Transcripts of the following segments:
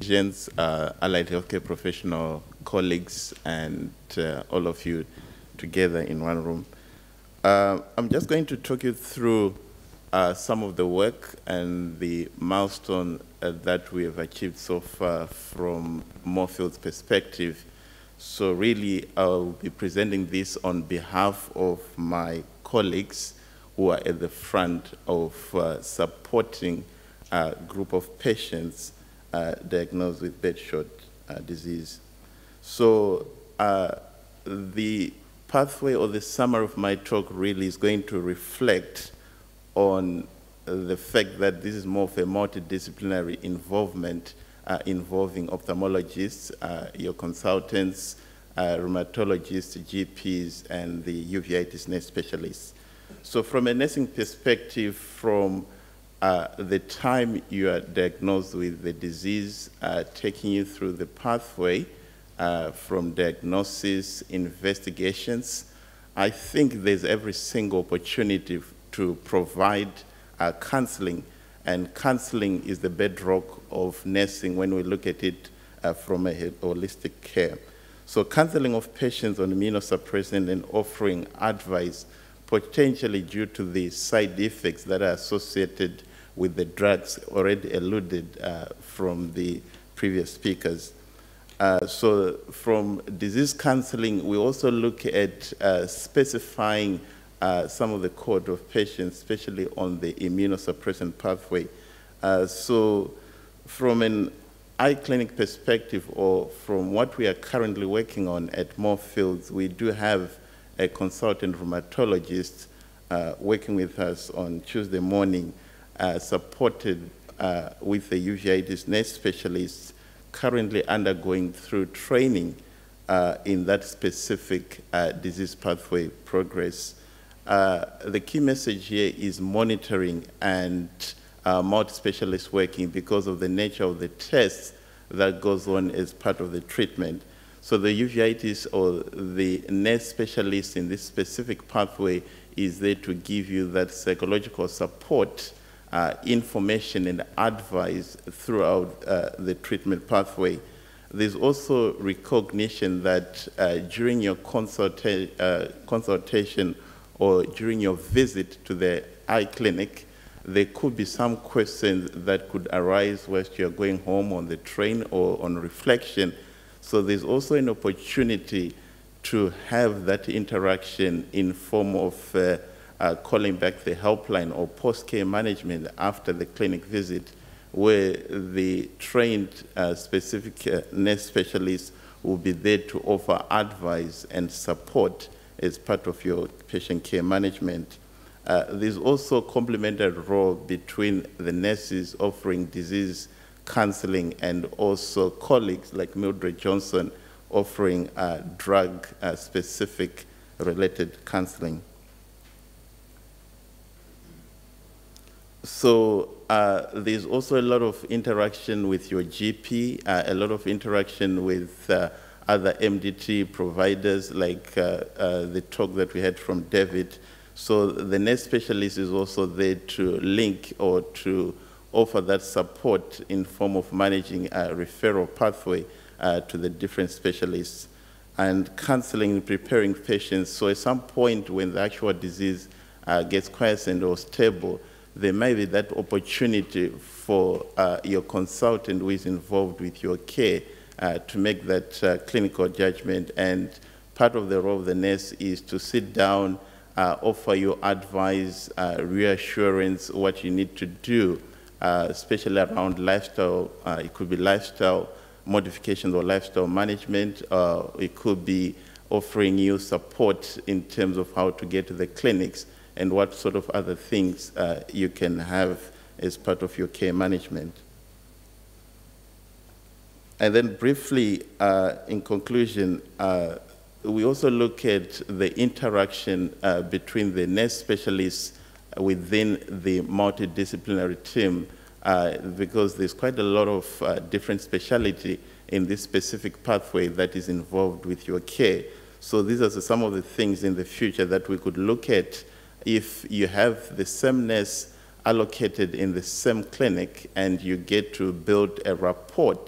Agents, uh, allied healthcare professional colleagues, and uh, all of you together in one room. Uh, I'm just going to talk you through uh, some of the work and the milestone uh, that we have achieved so far from Moorfields' perspective. So really, I'll be presenting this on behalf of my colleagues who are at the front of uh, supporting a group of patients diagnosed with birdshot uh, disease. So uh, the pathway or the summary of my talk really is going to reflect on the fact that this is more of a multidisciplinary involvement uh, involving ophthalmologists, uh, your consultants, uh, rheumatologists, GPs, and the uveitis nurse specialists. So from a nursing perspective, from uh, the time you are diagnosed with the disease, uh, taking you through the pathway uh, from diagnosis, investigations, I think there's every single opportunity to provide uh, counseling, and counseling is the bedrock of nursing when we look at it uh, from a holistic care. So counseling of patients on immunosuppressant and offering advice potentially due to the side effects that are associated with the drugs already alluded uh, from the previous speakers. Uh, so from disease counseling, we also look at uh, specifying uh, some of the code of patients, especially on the immunosuppressant pathway. Uh, so from an eye clinic perspective or from what we are currently working on at Moorfields, we do have a consultant rheumatologist uh, working with us on Tuesday morning supported uh, with the uveitis nurse specialists currently undergoing through training uh, in that specific uh, disease pathway progress. Uh, the key message here is monitoring and uh, multi-specialist working because of the nature of the tests that goes on as part of the treatment. So the uveitis or the nurse specialist in this specific pathway is there to give you that psychological support uh, information and advice throughout uh, the treatment pathway. There's also recognition that uh, during your consulta uh, consultation or during your visit to the eye clinic, there could be some questions that could arise whilst you're going home on the train or on reflection. So there's also an opportunity to have that interaction in form of uh, calling back the helpline or post-care management after the clinic visit where the trained uh, specific uh, nurse specialists will be there to offer advice and support as part of your patient care management. Uh, there's also a complementary role between the nurses offering disease counseling and also colleagues like Mildred Johnson offering uh, drug-specific uh, related counseling. So uh, there's also a lot of interaction with your GP, uh, a lot of interaction with uh, other MDT providers, like uh, uh, the talk that we had from David. So the nurse specialist is also there to link or to offer that support in form of managing a referral pathway uh, to the different specialists and counseling and preparing patients. So at some point when the actual disease gets quiescent or stable, there may be that opportunity for uh, your consultant who is involved with your care uh, to make that uh, clinical judgment. And part of the role of the nurse is to sit down, uh, offer you advice, uh, reassurance, what you need to do, uh, especially around lifestyle. it could be lifestyle modifications or lifestyle management. it could be offering you support in terms of how to get to the clinics and what sort of other things uh, you can have as part of your care management. And then briefly, uh, in conclusion, uh, we also look at the interaction uh, between the nurse specialists within the multidisciplinary team uh, because there's quite a lot of uh, different speciality in this specific pathway that is involved with your care. So these are some of the things in the future that we could look at if you have the same nurse allocated in the same clinic and you get to build a rapport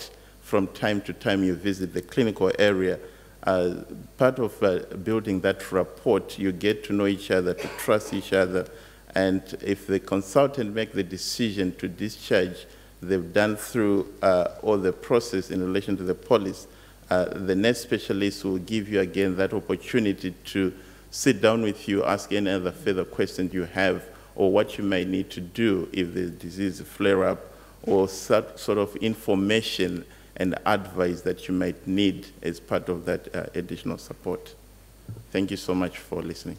from time to time you visit the clinical area, uh, part of uh, building that rapport, you get to know each other, to trust each other, and if the consultant make the decision to discharge, they've done through uh, all the process in relation to the police, uh, the nurse specialist will give you again that opportunity to sit down with you, ask any other further questions you have, or what you might need to do if the disease flare up, or sort of information and advice that you might need as part of that uh, additional support. Thank you so much for listening.